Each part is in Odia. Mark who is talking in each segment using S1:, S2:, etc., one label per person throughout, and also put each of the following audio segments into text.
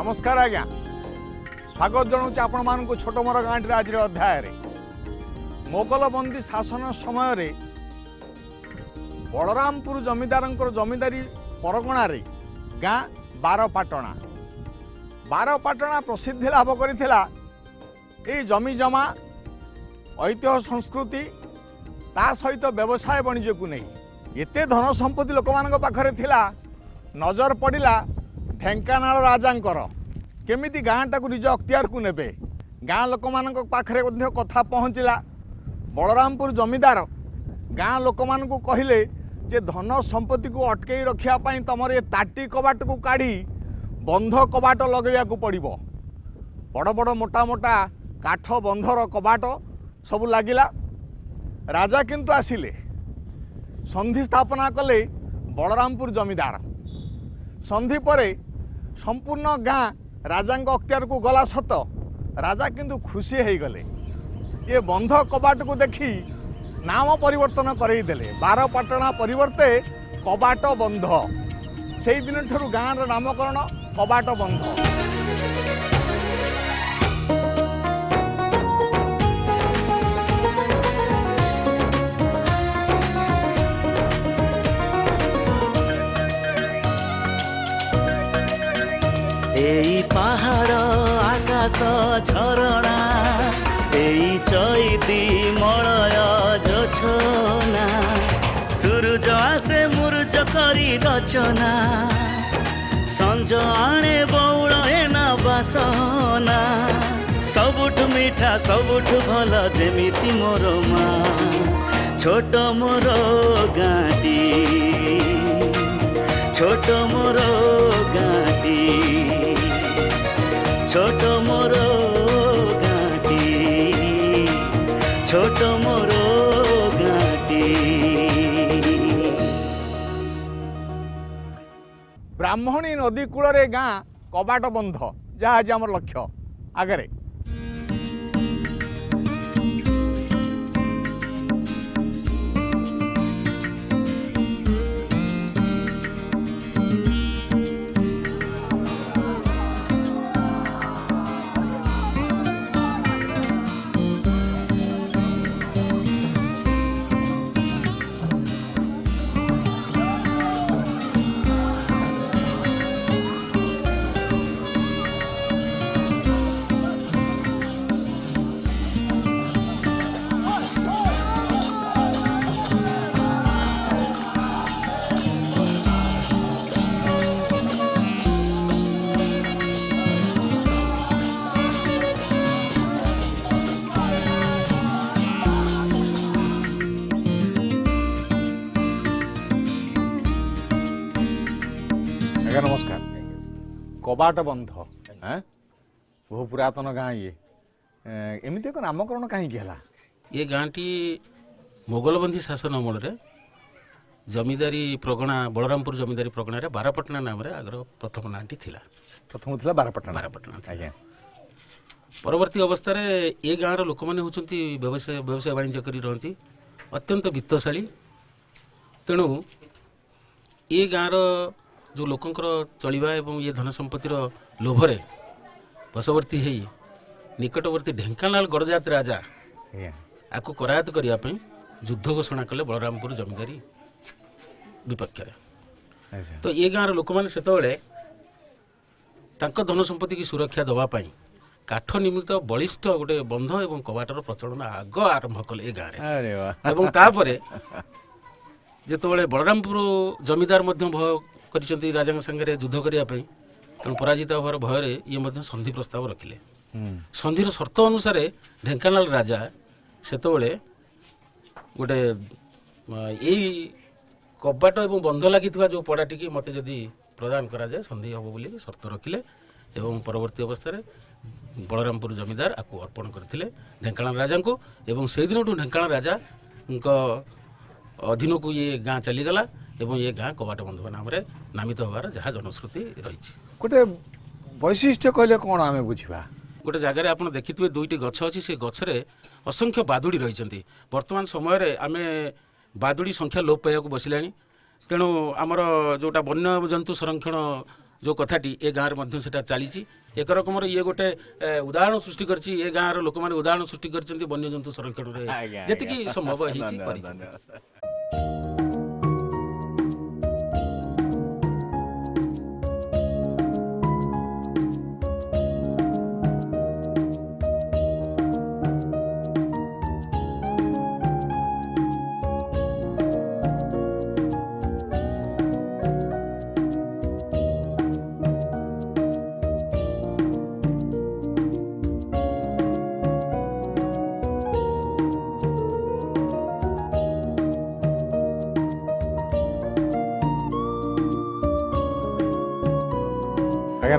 S1: নমস্কার আজ্ঞা স্বাগত জনাওছি আপনার ছোট মর গাঁটির আজ অধ্যায় মোগলবন্দী শাসন সময় বলরামপুর জমিদার জমিদারি পরগণার গাঁ বারপাটনা বারপাটনা প্রসিদ্ধি লাভ করে এই জমি জমা ঐতিহ্য সংস্কৃতি তা সহ ব্যবসায় বাণিজ্যকে নেই এতে ধন সম্পত্তি লোক পাখে লা নজর পড়া ଢେଙ୍କାନାଳ ରାଜାଙ୍କର। କେମିତି ଗାଁଟାକୁ ନିଜ ଅକ୍ତିଆରକୁ ନେବେ? ଗାଁ ଲୋକମାନଙ୍କ ପାଖରେ ମଧ୍ୟ କଥା ପହଞ୍ଚିଲା। ବଳରାମପୁର ଜମିଦାର ଗାଁ ଲୋକମାନଙ୍କୁ କହିଲେ ଯେ ଧନ ସମ୍ପତ୍ତିକୁ ଅଟକେଇ ରଖିବା ପାଇଁ ତମର ଏ ତାଟି କବାଟକୁ କାଢ଼ି ବନ୍ଧ କବାଟ ଲଗାଇବାକୁ ପଡ଼ିବ। ବଡ଼ ବଡ଼ ମୋଟା ମୋଟା କାଠ ବନ୍ଧର କବାଟ ସବୁ ଲାଗିଲା। ରାଜା କିନ୍ତୁ ଆସିଲେ। ସନ୍ଧି ସ୍ଥାପନା କଲେ ବଳରାମପୁର ଜମିଦାର। ସନ୍ଧି ପରେ ସମ୍ପୂର୍ଣ୍ଣ ଗାଁ ରାଜାଙ୍କ ଅକ୍ତିଆରକୁ ଗଲା ସତ ରାଜା କିନ୍ତୁ ଖୁସି ହେଇଗଲେ ଏ ବନ୍ଧ କବାଟକୁ ଦେଖି ନାମ ପରିବର୍ତ୍ତନ କରେଇଦେଲେ ବାରପାଟଣା ପରିବର୍ତ୍ତେ କବାଟ ବନ୍ଧ ସେଇଦିନଠାରୁ ଗାଁର ନାମକରଣ କବାଟ ବନ୍ଧ
S2: ପାହାଡ଼ ଆକାଶ ଝରଣା ଏଇ ଚଇତି ମଳୟ ଛନା ସୂରୁଜ ଆସେ ମୁରୁଜ କରି ରଚନା। ସଞ୍ଜ ଆଣେ ବଉଳ ଏଣା ବାସନା। ସବୁଠୁ ମିଠା ସବୁଠୁ ଭଲ ଯେମିତି ମୋର ମା। ଛୋଟ ମୋର ଗାଁଟି। ଛୋଟ ମୋର ଗାଁଟି। ଛୋଟ ମୋର ଗାଁଟି ଛୋଟ ମୋର ଗାଁଟି।
S1: ବ୍ରାହ୍ମଣୀ ନଦୀ କୂଳରେ ଗାଁ କବାଟ ବନ୍ଧ ଯାହା ଆଜି ଆମର ଲକ୍ଷ୍ୟ। ଆଗରେ। ଆଜ୍ଞା ନମସ୍କାର। କବାଟ ବନ୍ଧ? ବହୁ ପୁରାତନ ଗାଁ ଇଏ। ଏମିତି ଏକ ନାମକରଣ କାହିଁକି ହେଲା?
S3: ଏ ଗାଁଟି ମୋଗଲବନ୍ଦୀ ଶାସନ ଅମଳରେ ଜମିଦାରୀ ପ୍ରଗଣା ବଳରାମପୁର ଜମିଦାରୀ ପ୍ରଗଣାରେ ବାରପଟଣା ନାମରେ ଆଗର ପ୍ରଥମ ନାଁଟି ଥିଲା।
S1: ପ୍ରଥମ ଥିଲା ବାରପାଟଣା।
S3: ବାରପାଟଣା।
S1: ଆଜ୍ଞା।
S3: ପରବର୍ତ୍ତୀ ଅବସ୍ଥାରେ ଏ ଗାଁର ଲୋକମାନେ ହେଉଛନ୍ତି ବ୍ୟବସାୟ ବ୍ୟବସାୟ ବାଣିଜ୍ୟ କରି ରହନ୍ତି ଅତ୍ୟନ୍ତ ବିତ୍ତଶାଳୀ। ତେଣୁ ଏ ଗାଁର ଯେଉଁ ଲୋକଙ୍କର ଚଳିବା ଏବଂ ଏ ଧନ ସମ୍ପତ୍ତିର ଲୋଭରେ ବଶବର୍ତ୍ତୀ ହେଇ ନିକଟବର୍ତ୍ତୀ ଢେଙ୍କାନାଳ ଗଡ଼ଜାତ ରାଜା
S1: ଆଜ୍ଞା
S3: ଆକୁ କରାୟତ କରିବା ପାଇଁ ଯୁଦ୍ଧ ଘୋଷଣା କଲେ ବଳରାମପୁର ଜମିଦାରୀ ବିପକ୍ଷରେ
S1: ଆଚ୍ଛା
S3: ତ ଏ ଗାଁର ଲୋକମାନେ ସେତେବେଳେ ତାଙ୍କ ଧନ ସମ୍ପତ୍ତିକି ସୁରକ୍ଷା ଦେବା ପାଇଁ କାଠ ନିର୍ମିତ ବଳିଷ୍ଠ ଗୋଟେ ବନ୍ଧ ଏବଂ କବାଟର ପ୍ରଚଳନ ଆଗ ଆରମ୍ଭ କଲେ ଏ ଗାଁରେ
S1: ଆରେ ବା
S3: ଏବଂ ତାପରେ ଯେତେବେଳେ ବଳରାମପୁର ଜମିଦାର ମଧ୍ୟ ଭୟ କରିଛନ୍ତି ରାଜାଙ୍କ ସାଙ୍ଗରେ ଯୁଦ୍ଧ କରିବା ପାଇଁ ତେଣୁ ପରାଜିତ ହେବାର ଭୟରେ ଇଏ ମଧ୍ୟ ସନ୍ଧି ପ୍ରସ୍ତାବ ରଖିଲେ। ସନ୍ଧିର ସର୍ତ୍ତ ଅନୁସାରେ ଢେଙ୍କାନାଳ ରାଜା ସେତେବେଳେ ଗୋଟେ ଏଇ କବାଟ ଏବଂ ବନ୍ଧ ଲାଗିଥିବା ଯେଉଁ ପଡ଼ାଟିକି ମୋତେ ଯଦି ପ୍ରଦାନ କରାଯାଏ ସନ୍ଧି ହେବ ବୋଲି ସର୍ତ୍ତ ରଖିଲେ ଏବଂ ପରବର୍ତ୍ତୀ ଅବସ୍ଥାରେ ବଳରାମପୁର ଜମିଦାର ଆକୁ ଅର୍ପଣ କରିଥିଲେ ଢେଙ୍କାନାଳ ରାଜାଙ୍କୁ ଏବଂ ସେଇଦିନଠୁ ଢେଙ୍କାନାଳ ରାଜାଙ୍କ ଅଧୀନକୁ ଇଏ ଗାଁ ଚାଲିଗଲା। ଏବଂ ଏ ଗାଁ କବାଟ ବନ୍ଧ ନାମରେ ନାମିତ ହେବାର ଯାହା ଜନଶ୍ରୁତି ରହିଛି।
S1: ଗୋଟେ ବୈଶିଷ୍ଟ୍ୟ କହିଲେ କ'ଣ ଆମେ ବୁଝିବା?
S3: ଗୋଟେ ଜାଗାରେ ଆପଣ ଦେଖିଥିବେ ଦୁଇଟି ଗଛ ଅଛି ସେ ଗଛରେ ଅସଂଖ୍ୟ ବାଦୁଡ଼ି ରହିଛନ୍ତି। ବର୍ତ୍ତମାନ ସମୟରେ ଆମେ ବାଦୁଡ଼ି ସଂଖ୍ୟା ଲୋପ ପାଇବାକୁ ବସିଲାଣି। ତେଣୁ ଆମର ଯେଉଁଟା ବନ୍ୟଜନ୍ତୁ ସଂରକ୍ଷଣ ଯେଉଁ କଥାଟି ଏ ଗାଁରେ ମଧ୍ୟ ସେଟା ଚାଲିଛି। ଏକ ରକମର ଇଏ ଗୋଟେ ଉଦାହରଣ ସୃଷ୍ଟି କରିଛି। ଏ ଗାଁର ଲୋକମାନେ ଉଦାହରଣ ସୃଷ୍ଟି କରିଛନ୍ତି ବନ୍ୟଜନ୍ତୁ ସଂରକ୍ଷଣରେ। ଯେତିକି। ସମ୍ଭବ ହେଇଛି
S1: ଧନ୍ୟବାଦ,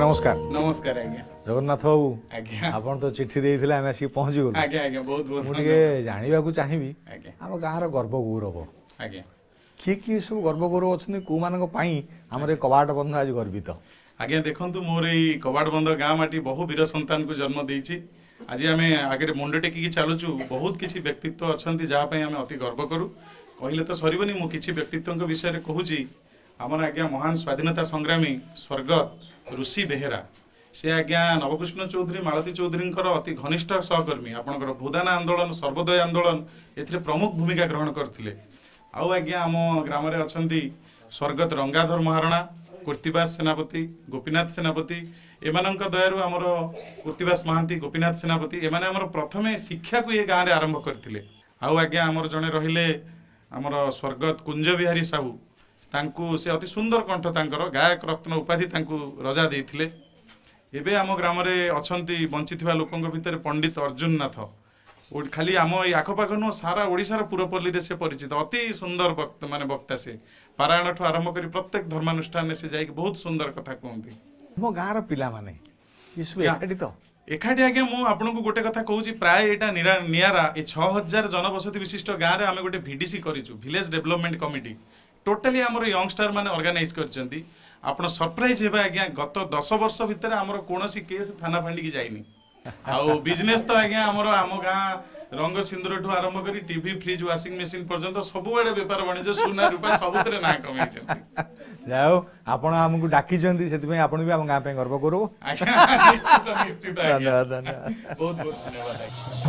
S3: କରିଛି
S1: ଧନ୍ୟବାଦ। ଆଜ୍ଞା। ନମସ୍କାର
S4: ନମସ୍କାର ଆଜ୍ଞା
S1: ଜଗନ୍ନାଥ ବାବୁ
S4: ଆଜ୍ଞା।
S1: ଆପଣ ତ ଚିଠି ଦେଇଥିଲେ ଆମେ ଆସିକି ପହଞ୍ଚିଗଲୁ
S4: ଆଜ୍ଞା ଆଜ୍ଞା ବହୁତ ବହୁତ
S1: ମୁଁ ଟିକେ ଜାଣିବାକୁ ଚାହିଁବି
S4: ଆଜ୍ଞା।
S1: ଆମ ଗାଁର ଗର୍ବ ଗୌରବ।
S4: ଆଜ୍ଞା।
S1: କିଏ କିଏ ସବୁ ଗର୍ବ ଗୌରବ ଅଛନ୍ତି କୋଉମାନଙ୍କ ପାଇଁ ଆମର ଏ କବାଟ ବନ୍ଧ ଆଜି ଗର୍ବିତ?
S4: ଆଜ୍ଞା ଦେଖନ୍ତୁ ମୋର ଏଇ କବାଟ ବନ୍ଧ ଗାଁ ମାଟି ବହୁ ବୀର ସନ୍ତାନକୁ ଜନ୍ମ ଦେଇଛି। ଆଜି ଆମେ ଆଗରେ ମୁଣ୍ଡ ଟେକିକି ଚାଲୁଛୁ ବହୁତ କିଛି ବ୍ୟକ୍ତିତ୍ୱ ଅଛନ୍ତି ଯାହା ପାଇଁ ଆମେ ଅତି ଗର୍ବ କରୁ। କହିଲେ ତ ସରିବନି ମୁଁ କିଛି ବ୍ୟକ୍ତିତ୍ୱଙ୍କ ବିଷୟରେ କହୁଛି। ଆମର ଆଜ୍ଞା ମହାନ ସ୍ୱାଧୀନତା ସଂଗ୍ରାମୀ ସ୍ୱର୍ଗତ ଋଷି ବେହେରା। ସେ ଆଜ୍ଞା ନବକୃଷ୍ଣ ଚୌଧୁରୀ ମାଳତୀ ଚୌଧୁରୀଙ୍କର ଅତି ଘନିଷ୍ଠ ସହକର୍ମୀ। ଆପଣଙ୍କର ଭୂଦାନ ଆନ୍ଦୋଳନ ସର୍ବୋଦୟ ଆନ୍ଦୋଳନ ଏଥିରେ ପ୍ରମୁଖ ଭୂମିକା ଗ୍ରହଣ କରିଥିଲେ। ଆଉ ଆଜ୍ଞା ଆମ ଗ୍ରାମରେ ଅଛନ୍ତି ସ୍ୱର୍ଗତ ରଙ୍ଗାଧର ମହାରଣା କୃତିବାସ ସେନାପତି ଗୋପୀନାଥ ସେନାପତି। ଏମାନଙ୍କ ଦୟାରୁ ଆମର କୃତିବାସ ମହାନ୍ତି ଗୋପୀନାଥ ସେନାପତି ଏମାନେ ଆମର ପ୍ରଥମେ ଶିକ୍ଷାକୁ ଏ ଗାଁରେ ଆରମ୍ଭ କରିଥିଲେ। ଆଉ ଆଜ୍ଞା ଆମର ଜଣେ ରହିଲେ ଆମର ସ୍ୱର୍ଗତ କୁଞ୍ଜ ବିହାରୀ ସାହୁ। ତାଙ୍କୁ ସେ ଅତି ସୁନ୍ଦର କଣ୍ଠ ତାଙ୍କର ଗାୟକ ରତ୍ନ ଉପାଧି ତାଙ୍କୁ ରଜା ଦେଇଥିଲେ। ଏବେ ଆମ ଗ୍ରାମରେ ଅଛନ୍ତି ବଞ୍ଚିଥିବା ଲୋକଙ୍କ ଭିତରେ ପଣ୍ଡିତ ଅର୍ଜୁନ ନାଥ ଓ- ଖାଲି ଆମ ଏଇ ଆଖପାଖ ନୁହଁ ସାରା ଓଡ଼ିଶାର ପୁରପଲ୍ଲୀରେ ସେ ପରିଚିତ। ଅତି ସୁନ୍ଦର ବକ୍ତା ମାନେ ବକ୍ତା ସେ। ପାରାୟଣଠୁ ଆରମ୍ଭ କରି ପ୍ରତ୍ୟେକ ଧର୍ମାନୁଷ୍ଠାନରେ ସେ ଯାଇକି ବହୁତ ସୁନ୍ଦର କଥା କୁହନ୍ତି।
S1: ଆମ ଗାଁର ପିଲାମାନେ ଏ ସବୁ
S4: ଗାଁ-
S1: ଏକାଠି ତ?
S4: ଏକାଠି ଆଜ୍ଞା ମୁଁ ଆପଣଙ୍କୁ ଗୋଟେ କଥା କହୁଛି ପ୍ରାୟ ଏଇଟା ନିରା- ନିଆରା ଏ ଛଅ ହଜାର ଜନବସତି ବିଶିଷ୍ଟ ଗାଁରେ ଆମେ ଗୋଟେ ଭିଡିସି କରିଛୁ ଭିଲେଜ ଡେଭଲପମେଣ୍ଟ କମିଟି ଟୋଟାଲି ଆମର ୟଙ୍ଗଷ୍ଟର ମାନେ ଅର୍ଗାନାଇଜ କରିଛନ୍ତି। ଆପଣ ସରପ୍ରାଇଜ ହେବେ ଆଜ୍ଞା ଗତ ଦଶ ବର୍ଷ ଭିତରେ ଆମର କୌଣସି କେସ୍ ଥାନା ଫାଣ୍ଡିକି ଯାଇନି। ଆଉ ବିଜନେସ ତ ଆଜ୍ଞା ଆମର ଆମ ଗାଁ ରଙ୍ଗ ସିନ୍ଦୁରଠୁ ଆରମ୍ଭ କରି ଟିଭି ଫ୍ରିଜ ୱାସିଂ ମେସିନ ପର୍ଯ୍ୟନ୍ତ ସବୁଆଡେ ବେପାର ବାଣିଜ୍ୟ ସୁନା ରୂପା ସବୁଥିରେ ନାଁ କମେଇଛନ୍ତି।
S1: ଯାହା ହଉ ଆପଣ ଆମକୁ ଡାକିଛନ୍ତି ସେଥିପାଇଁ ଆପଣ ବି ଆମ ଗାଁ ପାଇଁ ଗର୍ବ ଗୌରବ
S4: ଆଜ୍ଞା ନିଶ୍ଚିତ ନିଶ୍ଚିତ ଆଜ୍ଞା।
S1: ଧନ୍ୟବାଦ ଧନ୍ୟବାଦ।
S4: ବହୁତ ବହୁତ ଧନ୍ୟବାଦ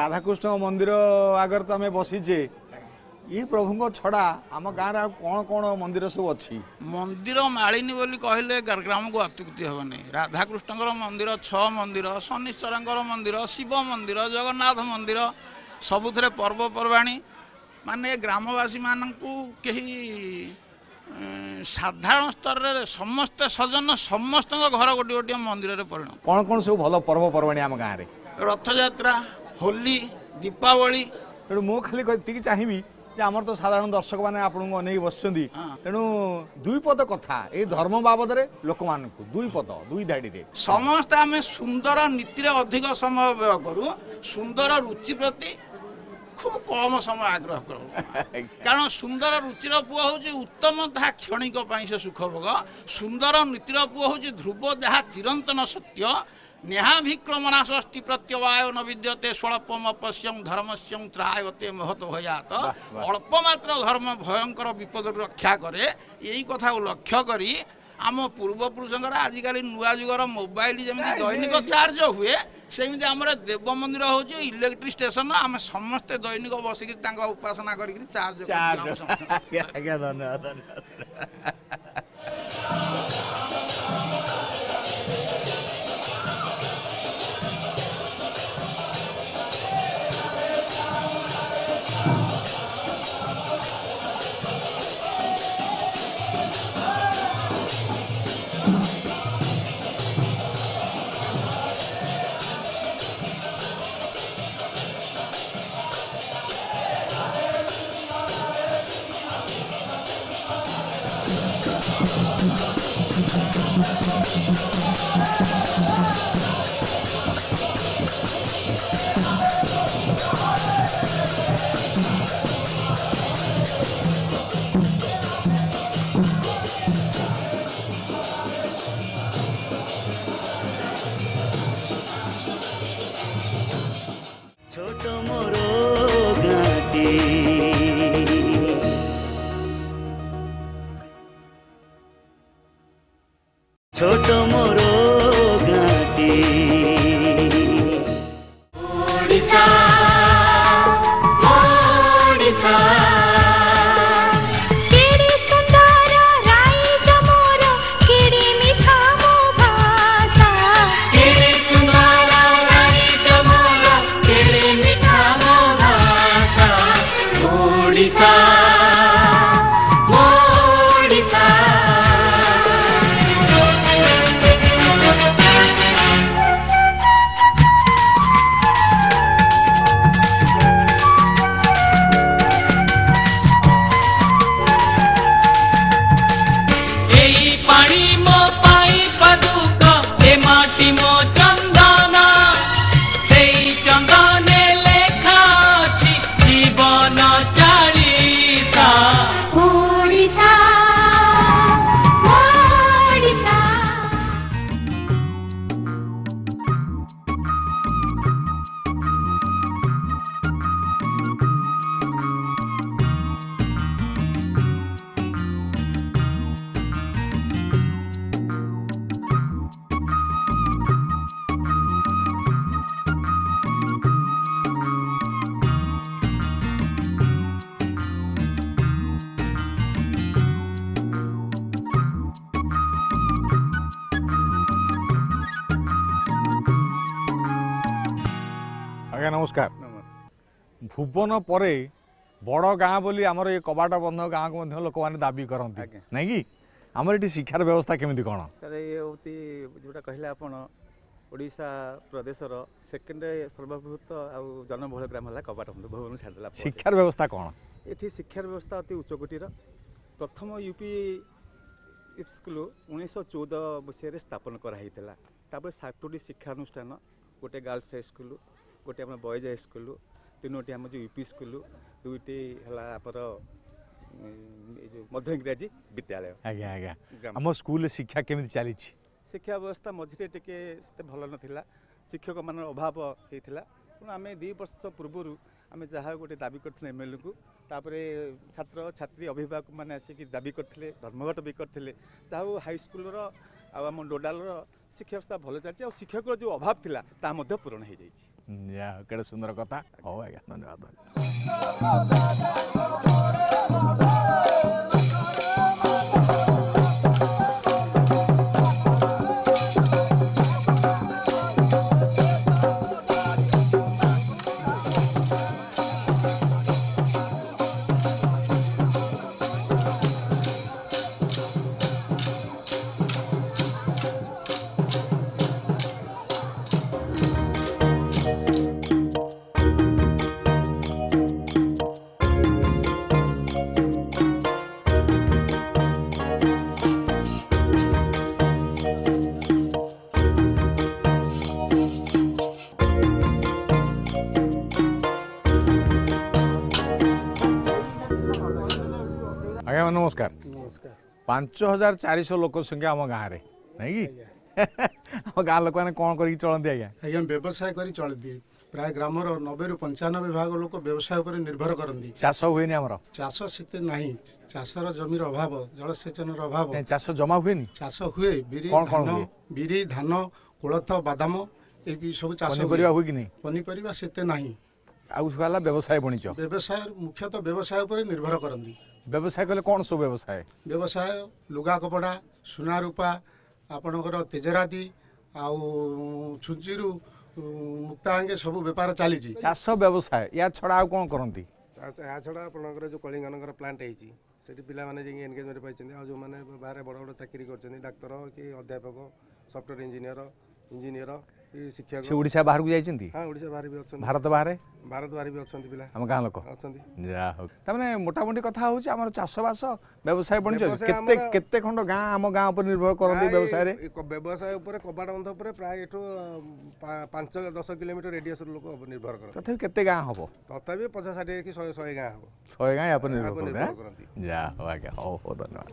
S1: ରାଧାକୃଷ୍ଣ ମନ୍ଦିର ଆଗରେ ତ ଆମେ ବସିଛେ। ଇଏ ପ୍ରଭୁଙ୍କ ଛଡ଼ା ଆମ ଗାଁରେ ଆଉ କ'ଣ କ'ଣ ମନ୍ଦିର ସବୁ ଅଛି?
S5: ମନ୍ଦିର ମାଳିନୀ ବୋଲି କହିଲେ ଗ୍ରା- ଗ୍ରାମକୁ ଅତ୍ୟୁକ୍ତି ହେବ ନାହିଁ ରାଧାକୃଷ୍ଣଙ୍କର ମନ୍ଦିର ଛଅ ମନ୍ଦିର ଶନିଶ୍ୱରଙ୍କର ମନ୍ଦିର ଶିବ ମନ୍ଦିର ଜଗନ୍ନାଥ ମନ୍ଦିର ସବୁଥିରେ ପର୍ବପର୍ବାଣୀ। ମାନେ ଗ୍ରାମବାସୀମାନଙ୍କୁ କେହି ସାଧାରଣ ସ୍ତରରେ ସମସ୍ତେ ସଜନ ସମସ୍ତଙ୍କ ଘର ଗୋଟିଏ ଗୋଟିଏ ମନ୍ଦିରରେ ପରିଣତ।
S1: କ'ଣ କ'ଣ ସବୁ ଭଲ ପର୍ବପର୍ବାଣି ଆମ ଗାଁରେ?
S5: ରଥଯାତ୍ରା ହୋଲି ଦୀପାବଳି।
S1: ତେଣୁ ମୁଁ ଖାଲି ଏତିକି ଚାହିଁବି ଯେ ଆମର ତ ସାଧାରଣ ଦର୍ଶକମାନେ ଆପଣଙ୍କୁ ଅନେଇକି ବସିଛନ୍ତି।
S5: ହଁ।
S1: ତେଣୁ ଦୁଇ ପଦ କଥା ଏଇ ଧର୍ମ ବାବଦରେ ଲୋକମାନଙ୍କୁ ଦୁଇ ପଦ ଦୁଇ ଧାଡ଼ିରେ।
S5: ସମସ୍ତେ ଆମେ ସୁନ୍ଦର ନୀତିରେ ଅଧିକ ସମୟ ବ୍ୟୟ କରୁ ସୁନ୍ଦର ରୁଚି ପ୍ରତି ଖୁବ୍ କମ ସମୟ ଆଗ୍ରହ କରୁ। କାରଣ ସୁନ୍ଦର ରୁଚିର ପୁଅ ହେଉଛି ଉତ୍ତମ ତାହା କ୍ଷଣିକ ପାଇଁ ସେ ସୁଖ ଭୋଗ ସୁନ୍ଦର ନୀତିର ପୁଅ ହେଉଛି ଧ୍ରୁବ ଯାହା
S1: नेहाभिक्रमणा स्वस्ति
S2: प्रत्यवाय न विद्यते स्वल्पम अपश्यम धर्मश्यम
S6: त्रायते महत भयात अल्प मात्र धर्म भयंकर विपद रक्षा करे यही कथा लक्ष्यक आम पूर्वपुरुष आजिकल नुवा नुआ जुगर मोबाइल
S7: जमी दैनिक चार्ज हेमि देव मन्दिर हूँ इलेक्ट्रिक स्टेसन आम समस्ते दैनिक बसिक उपासना कर
S6: चार्ज्ञा धन्यवाद
S1: Time. ନମସ୍କାର। ଭୁବନ ପରେ ବଡ଼ ଗାଁ ବୋଲି ଆମର ଏ କବାଟ ବନ୍ଧ ଗାଁକୁ ମଧ୍ୟ ଲୋକମାନେ ଦାବି କରନ୍ତି ନାଇଁ କି? ଆମର ଏଠି ଶିକ୍ଷାର ବ୍ୟବସ୍ଥା କେମିତି କ'ଣ?
S8: ସାର୍ ଏ ହେଉଛି ଯେଉଁଟା କହିଲେ ଆପଣ ଓଡ଼ିଶା ପ୍ରଦେଶର ସେକେଣ୍ଡ ସର୍ବବୃହତ ଆଉ ଜନବହୁଳ ଗ୍ରାମ ହେଲା କବାଟବନ୍ଧୁ ଭୁବନ ଛାଡ଼ିଦେଲା।
S1: ଶିକ୍ଷାର ବ୍ୟବସ୍ଥା କ'ଣ?
S8: ଏଠି ଶିକ୍ଷାର ବ୍ୟବସ୍ଥା ଅତି ଉଚ୍ଚକୋଟୀର ପ୍ରଥମ ୟୁ ପି ସ୍କୁଲ ଉଣେଇଶହ ଚଉଦ ମସିହାରେ ସ୍ଥାପନ କରାହେଇଥିଲା। ତାପରେ ସାତୋଟି ଶିକ୍ଷାନୁଷ୍ଠାନ ଗୋଟେ ଗାର୍ଲସ ହାଇ ସ୍କୁଲ ଗୋଟେ ଆମର ବଏଜ୍ ହାଇ ସ୍କୁଲ ତିନୋଟି ଆମର ଯେଉଁ ୟୁ ପି ସ୍କୁଲ ଦୁଇଟି ହେଲା ଆମର ଯେଉଁ ମଧ୍ୟ ଇଂରାଜୀ ବିଦ୍ୟାଳୟ।
S1: ଆଜ୍ଞା ଆଜ୍ଞା। ଆମ ସ୍କୁଲରେ ଶିକ୍ଷା କେମିତି ଚାଲିଛି?
S8: ଶିକ୍ଷା ବ୍ୟବସ୍ଥା ମଝିରେ ଟିକେ ସେତେ ଭଲ ନଥିଲା। ଶିକ୍ଷକମାନଙ୍କର ଅଭାବ ହେଇଥିଲା। ତେଣୁ ଆମେ ଦୁଇ ବର୍ଷ ପୂର୍ବରୁ ଆମେ ଯାହା ଗୋଟେ ଦାବି କରିଥିଲେ ଏମ୍ଏଲ୍ଏକୁ ତାପରେ ଛାତ୍ର ଛାତ୍ରୀ ଅଭିଭାବକମାନେ ଆସିକି ଦାବି କରିଥିଲେ ଧର୍ମଘଟ ବି କରିଥିଲେ। ଯାହା ହଉ ହାଇସ୍କୁଲର ଆଉ ଆମ ଡୋଡାଲର ଶିକ୍ଷା ବ୍ୟବସ୍ଥା ଭଲ ଚାଲିଛି। ଆଉ ଶିକ୍ଷକର ଯେଉଁ ଅଭାବ ଥିଲା ତାହା ମଧ୍ୟ ପୂରଣ ହେଇଯାଇଛି।
S1: ଯାହା ହଉ, କେଡ଼େ ସୁନ୍ଦର କଥା ହଉ ଆଜ୍ଞା ଧନ୍ୟବାଦ
S9: ନମସ୍କାର।
S1: ପାଞ୍ଚ ହଜାର ଚାରିଶହ ଲୋକ ସଂଖ୍ୟା ଆମ ଗାଁରେ ନାଇଁ କି? ଆମ ଗାଁ ଲୋକମାନେ କ'ଣ କରିକି ଚଳନ୍ତି ଆଜ୍ଞା?
S9: ଆଜ୍ଞା ବ୍ୟବସାୟ କରି ଚଳନ୍ତି। ପ୍ରାୟ ଗ୍ରାମର ନବେରୁ ପଞ୍ଚାନବେ ଭାଗ ଲୋକ ବ୍ୟବସାୟ ଉପରେ ନିର୍ଭର କରନ୍ତି।
S1: ଚାଷ ହୁଏନି ଆମର?
S9: ଚାଷ ସେତେ ନାହିଁ। ଚାଷର ଜମିର ଅଭାବ ଜଳସେଚନର ଅଭାବ।
S1: ଚାଷ ଜମା ହୁଏନି?
S9: ଚାଷ ହୁଏ। ବିରି ଧାନ? ବିରି ଧାନ କୋଳଥ ବାଦାମ ଏ ବି ସବୁ ଚାଷ
S1: ପନିପରିବା ହୁଏ। କି ନାହିଁ
S9: ପନିପରିବା ସେତେ ନାହିଁ।
S1: ଆଉ ହେଲା ବ୍ୟବସାୟ ବଣିଜ
S9: ବ୍ୟବସାୟ ମୁଖ୍ୟତଃ ବ୍ୟବସାୟ ଉପରେ ନିର୍ଭର କରନ୍ତି।
S1: ବ୍ୟବସାୟ କଲେ କ'ଣ ସବୁ ବ୍ୟବସାୟ
S9: ବ୍ୟବସାୟ ଲୁଗା କପଡ଼ା ସୁନା ରୂପା ଆପଣଙ୍କର ତେଜରାତି ଆଉ ଛୁଞ୍ଚିରୁ ମୁକ୍ତାଙ୍ଗେ ସବୁ ବେପାର ଚାଲିଛି
S1: ଚାଷ ବ୍ୟବସାୟ ୟା ଛଡ଼ା ଆଉ କ'ଣ କରନ୍ତି
S10: ଏହା ଛଡ଼ା ଆପଣଙ୍କର ଯେଉଁ କଳିଙ୍ଗନଗର ପ୍ଲାଣ୍ଟ ହେଇଛି ସେଠି ପିଲାମାନେ ଯାଇକି ଏନଗେଜମେଣ୍ଟ ପାଇଛନ୍ତି ଆଉ ଯେଉଁମାନେ ବାହାରେ ବଡ଼ ବଡ଼ ଚାକିରି କରିଛନ୍ତି ଡାକ୍ତର କି ଅଧ୍ୟାପକ ସଫ୍ଟୱେର ଇଞ୍ଜିନିୟର ଇଞ୍ଜିନିୟର କି ଶିକ୍ଷକ
S1: ସେ ଓଡ଼ିଶା ବାହାରକୁ ଯାଇଛନ୍ତି?
S10: ହଁ ଓଡ଼ିଶା ବାହାରେ ବି ଅଛନ୍ତି।
S1: ଭାରତ ବାହାରେ?
S10: ଭାରତ ବାହାରେ ବି ଅଛନ୍ତି ପିଲା।
S1: ଆମ ଗାଁ ଲୋକ?
S10: ଅଛନ୍ତି।
S1: ଯାହା ହଉ। ତାମାନେ ମୋଟାମୋଟି କଥା ହେଉଛି ଆମର ଚାଷବାସ ବ୍ୟବସାୟ ବଣିଜ କେତେ କେତେ ଖଣ୍ଡ ଗାଁ ଆମ ଗାଁ ଉପରେ ନିର୍ଭର କରନ୍ତି ବ୍ୟବସାୟରେ?
S10: ବ୍ୟବସାୟ ଉପରେ କବାଟ ବନ୍ଧ ଉପରେ ପ୍ରାୟ ଏଠୁ ପାଞ୍ଚ ଦଶ କିଲୋମିଟର ରେଡ଼ିୟସର ଲୋକ ନିର୍ଭର କରନ୍ତି।
S1: ତଥାପି କେତେ ଗାଁ ହବ?
S10: ତଥାପି ପଚାଶ ଷାଠିଏ କି ଶହେ ଶହେ ଗାଁ ହେବ।
S1: ଶହେ ଗାଁ ୟା ନିର୍ଭର? କରନ୍ତି। ଯାହା ହଉ ଆଜ୍ଞା। ହଉ ହଉ ଧନ୍ୟବାଦ।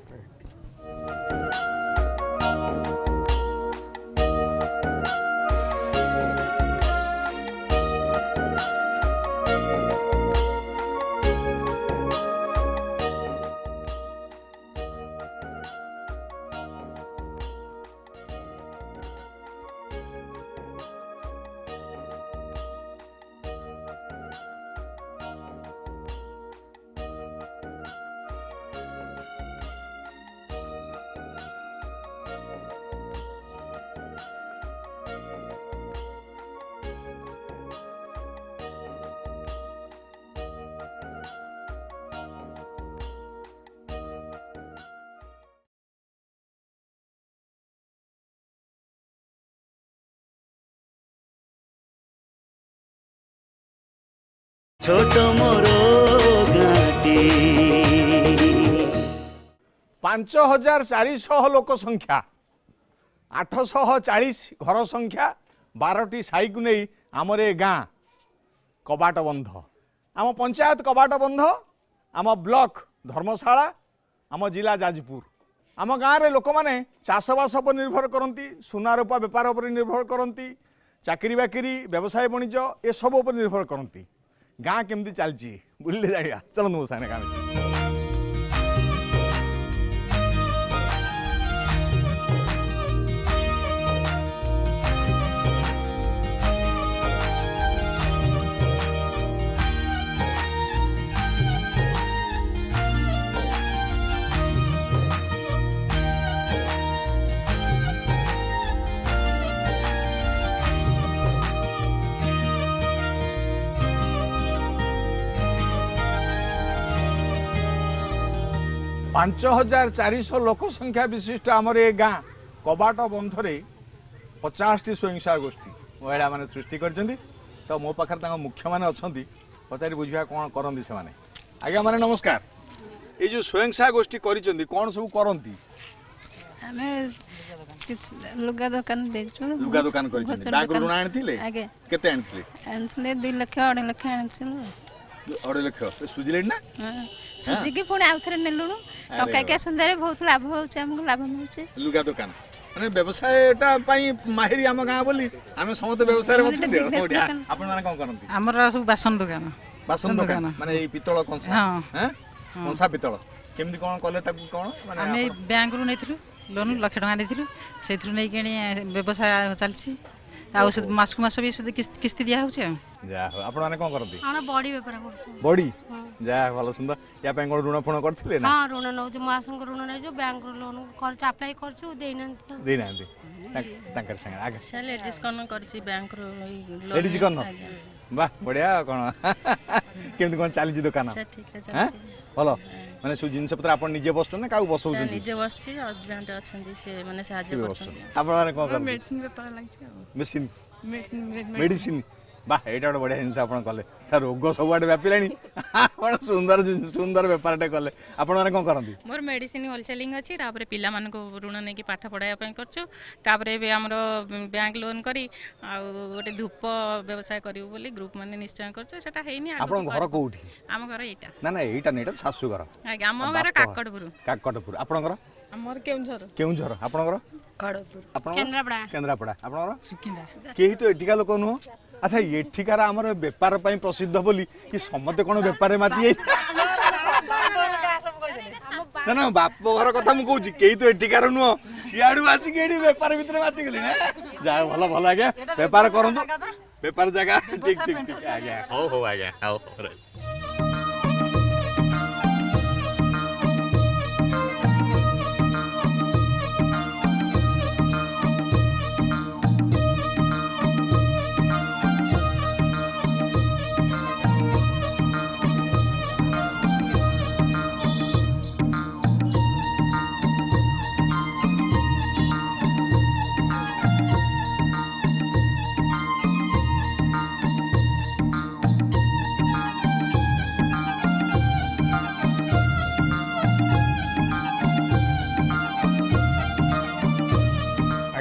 S2: ছোট মোর গাঁটি
S1: পাঁচ হাজার চারিশহ লোক সংখ্যা আঠশহ চাশ ঘর সংখ্যা, বারটি সাইকু নেই আমার এ গাঁ, কবাট বন্ধ। আম পঞ্চায়েত কবাট বন্ধ আম ব্লক ধর্মশালা আম জেলা যাজপুর আম গাঁরে লোক মানে চাষবাস উপর নির্ভর করতে সুনা রূপা বেপার উপরে নির্ভর করতে চাকরি বাকরি ব্যবসায় বাণিজ্য এসব উপরে নির্ভর করতে ଗାଁ କେମିତି ଚାଲିଛି ବୁଲିଲେ ଜାଣିବା ଚାଲନ୍ତୁ ମୋ ସାଙ୍ଗରେ ଗାଁ ପାଞ୍ଚ ହଜାର ଚାରିଶହ ଲୋକ ସଂଖ୍ୟା ବିଶିଷ୍ଟ ଆମର ଏ ଗାଁ କବାଟ ବନ୍ଧରେ ପଚାଶଟି ସ୍ୱୟଂସହାୟକ ଗୋଷ୍ଠୀ ମହିଳାମାନେ ସୃଷ୍ଟି କରିଛନ୍ତି। ତ ମୋ ପାଖରେ ତାଙ୍କ ମୁଖ୍ୟମାନେ ଅଛନ୍ତି। ପଚାରି ବୁଝିବା କ'ଣ କରନ୍ତି ସେମାନେ। ଆଜ୍ଞା ମାନେ ନମସ୍କାର। ଏଇ ଯେଉଁ ସ୍ୱୟଂସହାୟକ ଗୋଷ୍ଠୀ କରିଛନ୍ତି କ'ଣ ସବୁ କରନ୍ତି?
S11: ଆମେ କିଛି ଲୁଗା ଦୋକାନ ଦେଇଛୁ।
S1: ଲୁଗା ଦୋକାନ କରିଛନ୍ତି।
S11: ଗ୍ରୋସରୀ
S1: ବ୍ୟାଙ୍କରୁ
S11: ଦୋକାନ-
S1: ଋଣ ଆଣିଥିଲେ?
S11: ଆଜ୍ଞା।
S1: କେତେ ଆଣିଥିଲେ?
S11: ଆଣିଥିଲେ ଦୁଇ ଲକ୍ଷ ଅଢ଼େଇ ଲକ୍ଷ ଆଣିଥିଲୁ।
S1: ଅଢ଼େଇ ଲକ୍ଷ। ସୁଝିଲେଣି ନା?
S11: ହଁ। ସୁଜିକି ପୁଣି ଆଉଥରେ ନେଲୁଣୁ।
S1: ଆରେ
S11: ଟଙ୍କାକିଆ ସୁନ୍ଦରରେ ବହୁତ ଲାଭ ହେଉଛି ଆମକୁ ଲାଭ ମିଳୁଛି।
S1: ଲୁଗା ଦୋକାନ। ମାନେ ବ୍ୟବସାୟଟା ପାଇଁ ମାହିରି ଆମ ଗାଁ ବୋଲି ଆମେ ସମସ୍ତେ ବ୍ୟବସାୟରେ
S11: ଆମର
S1: ଅଛନ୍ତି
S11: ଏଠି business
S1: ବଢିଆ
S11: ଦୋକାନ।
S1: ଆପଣମାନେ କ'ଣ କରନ୍ତି?
S12: ଆମର ସବୁ ବାସନ ଦୋକାନ।
S1: ବାସନ ଦୋକାନ? ମାନେ ଏଇ ପିତ୍ତଳ କଂସା?
S12: ହଁ।
S1: ହଁ? କଂସା ପିତ୍ତଳ। କେମିତି କ'ଣ କଲେ ତାକୁ କ'ଣ? ମାନେ
S12: ଆମେ
S1: ଆପଣ-
S12: ବ୍ୟାଙ୍କରୁ ନେଇଥିଲୁ ଲୋନ୍ ଲକ୍ଷେ ଟଙ୍କା ନେଇଥିଲୁ। ସେଇଥିରୁ ନେଇକି ଆଣି ବ୍ୟବସାୟ ଚାଲିଛି। ଆଉ ସେ ମାସକୁ ମାସ ବି ସୁଧ କିସ୍ତି କିସ୍ତି ଦିଆହେଉଛି ଆଉ।
S1: ଯାହା ହଉ ଆପଣମାନେ କ'ଣ କରନ୍ତି?
S13: ଆମର ବଡି ବେପାର କରୁଛୁ।
S1: ବଡି? ଯାହା ହଉ, ଭଲ ସୁନ୍ଦର। ୟା ପାଇଁ କ'ଣ ଋଣ ଫୁଣ କରିଥିଲେ ନା?
S13: ହଁ ଋଣ ନେଉଛୁ ମହାସଂଘ ଋଣ ନେଇଛୁ ବ୍ୟାଙ୍କରୁ ଲୋନ୍ କରିଛୁ ଆପ୍ଲାଏ କରିଛୁ ଦେଇନାହାନ୍ତି ତ।
S1: ଦେଇନାହାନ୍ତି। ତାଙ୍କ- ତାଙ୍କରି ସାଙ୍ଗରେ ଆଜ୍ଞା
S12: ସେ ଲେଡ଼ିଜ୍ କର୍ଣ୍ଣର କରିଛି ବ୍ୟାଙ୍କରୁ
S1: ଲେଡ଼ିଜ୍ କର୍ଣ୍ଣର ବାହ ବଢ଼ିଆ ଆଉ କ'ଣ? କେମିତି କ'ଣ ଚାଲିଛି ଦୋକାନ?
S12: ସେ ଠିକ୍ରେ
S1: ହାଁ?
S12: ଚାଲିଛି।
S1: ଭଲ। মানে সব জিনিসপত্র আপনার নিজে বসছেন না কাউ বসাউছেন
S12: নিজে
S1: বসছি
S12: হাজবেন্ড অছন্তি সে মানে সাহায্য করছেন আপনারা
S1: কোন
S12: মেডিসিন
S1: ব্যাপারে লাগছে মেডিসিন মেডিসিন
S12: ମେଡ଼ିସିନ ବେପାର ଲାଗିଛି ଆଉ
S1: ମେସିନ୍
S12: ମେଡ଼ିସିନ
S1: ମେଡିସିନ ବା ଏଇଟା ଗୋଟେ ବଢ଼ିଆ ଜିନିଷ ଆପଣ କଲେ। ସାର୍ ରୋଗ ସବୁଆଡ଼େ ବ୍ୟାପିଲାଣି। ଆପଣ ସୁନ୍ଦର ଜିନିଷ- ସୁନ୍ଦର ବେପାରଟେ କଲେ। ଆପଣମାନେ କ'ଣ କରନ୍ତି?
S14: ମୋର ମେଡ଼ିସିନ ହୋଲସେଲିଂ ଅଛି ତାପରେ ପିଲାମାନଙ୍କୁ ଋଣ ନେଇକି ପାଠ ପଢ଼ାଇବା ପାଇଁ କରୁଛୁ। ତାପରେ ଏବେ ଆମର ବ୍ୟାଙ୍କ ଲୋନ୍ କରି ଆଉ ଗୋଟେ ଧୂପ ବ୍ୟବସାୟ କରିବୁ ବୋଲି ଗ୍ରୁପ ମାନେ ନିଶ୍ଚୟ କରୁଛୁ। ସେଟା ହେଇନି ଆଗକୁ
S1: ଆପଣଙ୍କ ଘର
S14: କରିବୁ।
S1: କୋଉଠି?
S14: ଆମ ଘର ଏଇଟା।
S1: ନା ନା ଏଇଟା ନାହିଁ ଏଇଟା ଶାଶୁଘର
S14: ଆଜ୍ଞା ଆମ
S1: ଆଉ
S14: ଘର
S1: ବାପ?
S14: କାକଟପୁର।
S1: କାକଟପୁର। ଆପଣଙ୍କର
S14: ଆମର କେଉଁଝର।
S1: କେଉଁଝର। ଆପଣଙ୍କର
S14: ଖଡ଼ଗପୁର
S1: ଆପଣଙ୍କର
S13: କେନ୍ଦ୍ରାପଡ଼ା।
S1: କେନ୍ଦ୍ରାପଡ଼ା। ଆପଣଙ୍କର
S14: ସୁକିନ୍ଦା।
S1: କେହି ତ ଏଠିକା ଲୋକ ନୁହଁ? আচ্ছা এঠিকার আমার বেপার প্রসিদ্ধ বলে কি সমস্ত কোণ বেপারে মাতি না? না বাপ ঘর কথা মু কইছি কেই তো এঠিকার নুহ সিয়াড়ু আসি কেডি বেপার ভিতরে মাতি গলি না যা ভালো ভালো আজ্ঞা বেপার তো বেপার জায়গা ঠিক ঠিক ঠিক আগে হও হও আগে হও হো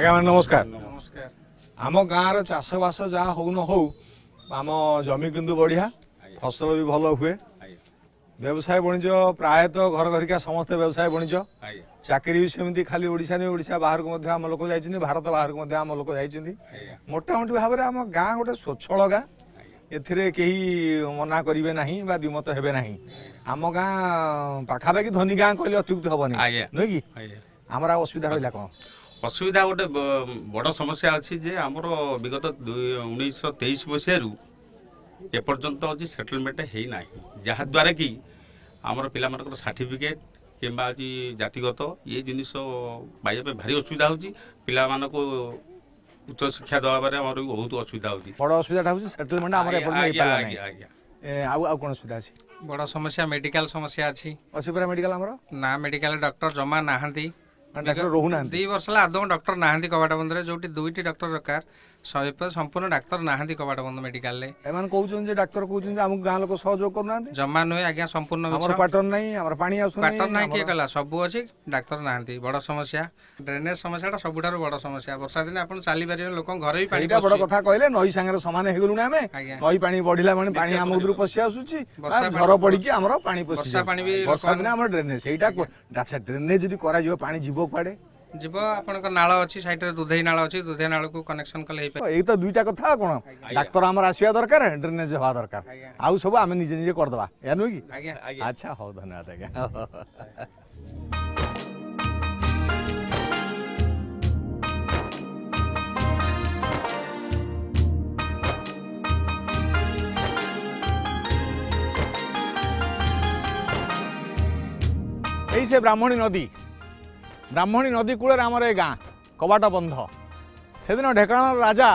S1: ଆଜ୍ଞା ମାନେ ନମସ୍କାର।
S10: ନମସ୍କାର।
S1: ଆମ ଗାଁର ଚାଷବାସ ଯାହା ହଉ ନ ହଉ ଆମ ଜମି କିନ୍ତୁ ବଢ଼ିଆ ଫସଲ ବି ଭଲ ହୁଏ। ବ୍ୟବସାୟ ବାଣିଜ୍ୟ ପ୍ରାୟତଃ ଘର ଘରିକା ସମସ୍ତେ ବ୍ୟବସାୟ ବାଣିଜ୍ୟ। ଚାକିରି ବି ସେମିତି ଖାଲି ଓଡ଼ିଶା ନୁହେଁ ଓଡ଼ିଶା ବାହାରକୁ ମଧ୍ୟ ଆମ ଲୋକ ଯାଇଛନ୍ତି ଭାରତ ବାହାରକୁ ମଧ୍ୟ ଆମ ଲୋକ ଯାଇଛନ୍ତି। ମୋଟାମୋଟି ଭାବରେ ଆମ ଗାଁ ଗୋଟେ ସ୍ୱଚ୍ଛଳ ଗାଁ। ଏଥିରେ କେହି ମନା କରିବେ ନାହିଁ ବା ଦ୍ୱିମତ ହେବେ ନାହିଁ। ଆମ ଗାଁ ପାଖାପାଖି ଧନୀ ଗାଁ କହିଲେ ଅତ୍ୟୁକ୍ତି ହବନି।
S15: ଆଜ୍ଞା।
S1: ନୁହେଁ କି?
S15: ଆଜ୍ଞା।
S1: ଆମର ଆଉ ଅସୁବିଧା ରହିଲା କ'ଣ?
S15: ଅସୁବିଧା ଗୋଟେ ବଡ଼ ସମସ୍ୟା ଅଛି ଯେ ଆମର ବିଗତ ଉଣେଇଶହ ତେଇଶ ମସିହାରୁ ଏପର୍ଯ୍ୟନ୍ତ ଅଛି ସେଟଲମେଣ୍ଟ ହେଇନାହିଁ। ଯାହାଦ୍ୱାରା କି ଆମର ପିଲାମାନଙ୍କର ସାର୍ଟିଫିକେଟ୍ କିମ୍ବା ହେଉଛି ଜାତିଗତ ଇଏ ଜିନିଷ ପାଇବା ପାଇଁ ଭାରି ଅସୁବିଧା ହେଉଛି। ପିଲାମାନଙ୍କୁ ଉଚ୍ଚ ଶିକ୍ଷା ଦେବାରେ ଆମର ବି ବହୁତ ଅସୁବିଧା ହେଉଛି।
S1: ବଡ଼ ଅସୁବିଧାଟା ହେଉଛି ସେଟଲମେଣ୍ଟ ଆମର। ଏ, ଆଉ ଆଉ କ'ଣ ସୁବିଧା ଅଛି?
S10: ବଡ଼ ସମସ୍ୟା ମେଡିକାଲ ସମସ୍ୟା ଅଛି।
S1: ଅଛି ପୁରା ମେଡିକାଲ ଆମର?
S10: ନା ମେଡିକାଲ ଡକ୍ଟର ଜମା ନାହାନ୍ତି।
S1: ଡାକ୍ତର ରହୁନାହାନ୍ତି?
S10: ଦୁଇ ବର୍ଷ ହେଲା ଆଦୌ ଡକ୍ଟର ନାହାନ୍ତି କବାଟ ବନ୍ଧରେ ଯୋଉଠି ଦୁଇଟି ଡକ୍ଟର ଦରକାର ଶହେ- ସମ୍ପୂର୍ଣ୍ଣ ଡାକ୍ତର ନାହାନ୍ତି କବାଟ ବନ୍ଧ ମେଡିକାଲରେ
S1: ଏମାନେ କହୁଛନ୍ତି ଯେ ଡାକ୍ତର କହୁଛନ୍ତି ଯେ ଆମକୁ ଗାଁ ଲୋକ ସହଯୋଗ କରୁନାହାନ୍ତି
S10: ଜମା ନୁହେଁ ଆଜ୍ଞା ସମ୍ପୂର୍ଣ୍ଣ ମିଛ।
S1: ଆମର କ୍ୱାର୍ଟର ନାହିଁ ଆମର ପାଣି ଆସୁନି
S10: କ୍ୱାର୍ଟର ନାହିଁ କିଏ
S1: ଆମର-
S10: କଲା ସବୁ ଅଛି ଡାକ୍ତର ନାହାନ୍ତି ବଡ଼ ସମସ୍ୟା ଡ୍ରେନେଜ ସମସ୍ୟାଟା ସବୁଠାରୁ ବଡ଼ ସମସ୍ୟା ବର୍ଷା ଦିନେ ଆପଣ ଚାଲିପାରିବେନି ଲୋକଙ୍କ ଘରେ ବି ପାଣି
S1: ସେଇଟା ବଡ
S10: ପଶୁଛି।
S1: କଥା କହିଲେ ନଈ ସାଙ୍ଗରେ ସମାନ ହେଇଗଲୁଣି ଆମେ
S10: ଆଜ୍ଞା।
S1: ନଈ ପାଣି ବଢିଲା ମାନେ ପାଣି
S10: ନିଶ୍ଚୟ
S1: ଆମ
S10: ବଢିବ।
S1: ଉଧରୁ ପଶି ଆସୁଛି
S10: ବର୍ଷା
S1: ଆଉ
S10: ପାଣି-
S1: ଝର ପଡିକି ଆମର ପାଣି ପଶି
S10: ବର୍ଷା ପାଣି ବି
S1: ଯାଉଛି। ବର୍ଷା
S10: ଲୋକମାନେ-
S1: ଦିନେ ଆମର ଡ୍ରେନେଜ ସେଇଟା କୁ- ଆଚ୍ଛା ଡ୍ରେନେଜ ଯଦି କରାଯିବ ପାଣି ଯିବ କୁଆଡେ
S10: ଯିବ ଆପଣଙ୍କ ନାଳ ଅଛି ସାଇଡରେ ଦୁଧେଇ ନାଳ ଅଛି ଦୁଧେଇ ନାଳକୁ କନେକ୍ସନ କଲେ ହେଇପାରିବ।
S1: ଏଇ ତ ଦୁଇଟା କଥା ଆଉ କଣ? ଡାକ୍ତର ଆମର ଆସିବା ଦରକାର ଡ୍ରେନେଜ ହବା ଦରକାର। ଆଉ ସବୁ ଆମେ ନିଜେ ନିଜେ କରିଦବା। ଏହା ନୁହେଁ କି?
S10: ଆଜ୍ଞା।
S1: ଆଚ୍ଛା ହଉ ଧନ୍ୟବାଦ ଆଜ୍ଞା। ଏଇ ସେ ବ୍ରାହ୍ମଣୀ ନଦୀ। ବ୍ରାହ୍ମଣୀ ନଦୀ କୂଳରେ ଆମର ଏ ଗାଁ କବାଟ ବନ୍ଧ। ସେଦିନ ଢେଙ୍କାନାଳ ରାଜା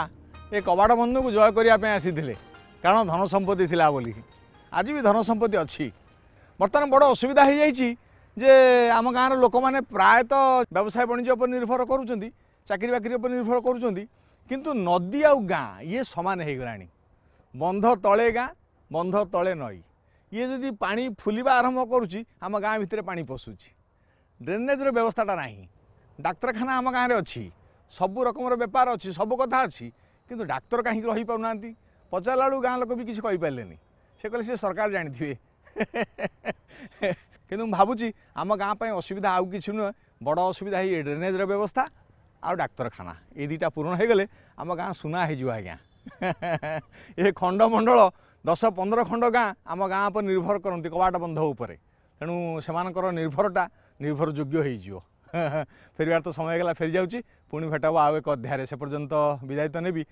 S1: ଏ କବାଟ ବନ୍ଧକୁ ଜୟ କରିବା ପାଇଁ ଆସିଥିଲେ। କାରଣ ଧନ ସମ୍ପତ୍ତି ଥିଲା ବୋଲି ଆଜି ବି ଧନ ସମ୍ପତ୍ତି ଅଛି। ବର୍ତ୍ତମାନ ବଡ଼ ଅସୁବିଧା ହେଇଯାଇଛି ଯେ ଆମ ଗାଁର ଲୋକମାନେ ପ୍ରାୟତଃ ବ୍ୟବସାୟ ବାଣିଜ୍ୟ ଉପରେ ନିର୍ଭର କରୁଛନ୍ତି ଚାକିରି ବାକିରି ଉପରେ ନିର୍ଭର କରୁଛନ୍ତି। କିନ୍ତୁ ନଦୀ ଆଉ ଗାଁ ଇଏ ସମାନ ହେଇଗଲାଣି। ବନ୍ଧ ତଳେ ଗାଁ ବନ୍ଧ ତଳେ ନଈ। ଇଏ ଯଦି ପାଣି ଫୁଲିବା ଆରମ୍ଭ କରୁଛି ଆମ ଗାଁ ଭିତରେ ପାଣି ପଶୁଛି। ଡ୍ରେନେଜର ବ୍ୟବସ୍ଥାଟା ନାହିଁ। ଡାକ୍ତରଖାନା ଆମ ଗାଁରେ ଅଛି। ସବୁ ରକମର ବେପାର ଅଛି ସବୁ କଥା ଅଛି କିନ୍ତୁ ଡାକ୍ତର କାହିଁକି ରହିପାରୁନାହାନ୍ତି ପଚାରିଲା ବେଳକୁ ଗାଁ ଲୋକ ବି କିଛି କହିପାରିଲେନି। ସେ କହିଲେ ସେ ସରକାର ଜାଣିଥିବେ। କିନ୍ତୁ ମୁଁ ଭାବୁଛି ଆମ ଗାଁ ପାଇଁ ଅସୁବିଧା ଆଉ କିଛି ନୁହେଁ। ବଡ଼ ଅସୁବିଧା ହେଇ ଡ୍ରେନେଜର ବ୍ୟବସ୍ଥା ଆଉ ଡାକ୍ତରଖାନା। ଏଇ ଦୁଇଟା ପୂରଣ ହେଇଗଲେ ଆମ ଗାଁ ସୁନା ହେଇଯିବ ଆଜ୍ଞା। ଏ ଖଣ୍ଡମଣ୍ଡଳ ଦଶ ପନ୍ଦର ଖଣ୍ଡ ଗାଁ ଆମ ଗାଁ ଉପରେ ନିର୍ଭର କରନ୍ତି କବାଟ ବନ୍ଧ ଉପରେ। ତେଣୁ ସେମାନଙ୍କର ନିର୍ଭରଟା নির্ভরযোগ্য হয়েযিব ফেরবার তো সময় গেলা ফেরি যাচ্ছি পুঁ ভেট আউ এক অধ্যায়ে সে পর্যন্ত বিদায়িত নেবি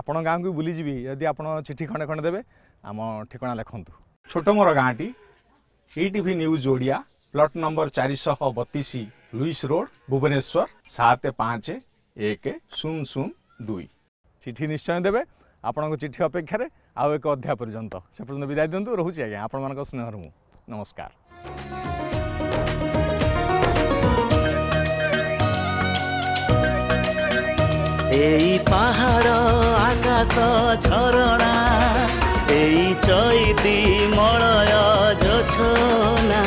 S1: আপনার গাঁকু বুলিযি যদি আপনার চিঠি খণ্ডে খণ্ডে দেবে আমার ঠিকা লেখন্তু ছোট মর গাঁটি ETV news Odia plot number চারিশ বতিশ লুইস রোড ভুবনেশ্বর সাত পাঁচ এক শূন্য শূন্য দুই চিঠি নিশ্চয় দেবে আপনার চিঠি অপেক্ষার আউ এক অধ্যায় পর্যন্ত সে পর্যন্ত বিদায় দিও রোচি আজ্ঞা আপনার স্নেহর মু নমস্কার
S2: ଏଇ ପାହାଡ଼ ଆକାଶ ଝରଣା ଏଇ ଚୈତି ମଳୟ ଯୋଛନା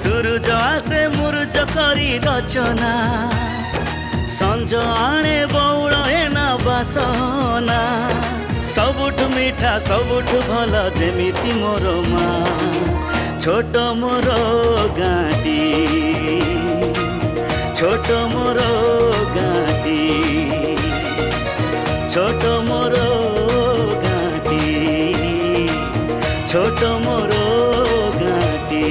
S2: ସୂରୁଜ ଆସେ ମୁରୁଜ କରି ରଚନା ସଞ୍ଜ ଆଣେ ବଉଳ ଏନା ବାସନା ସବୁଠୁ ମିଠା ସବୁଠୁ ଭଲ ଯେମିତି ମୋର ମା ଛୋଟ ମୋର ଗାଁଟି ଛୋଟ ମୋର ଗାଁଟି ছোট মোর গাঁটি ছোট মোর গাঁটি।